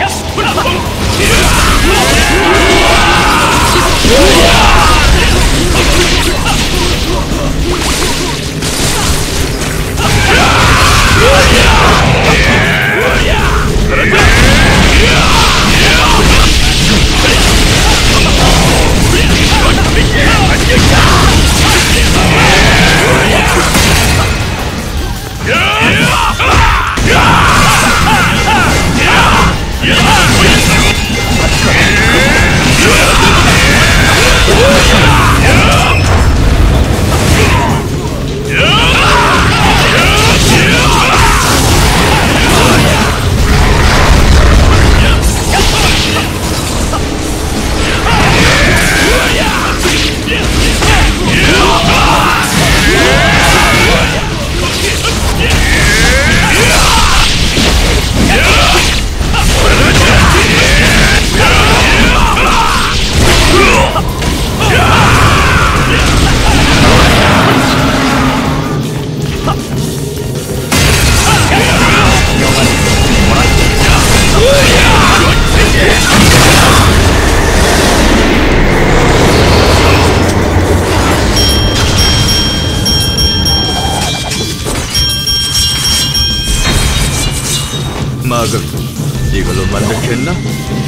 よしブラボン मगर ये गलो मन में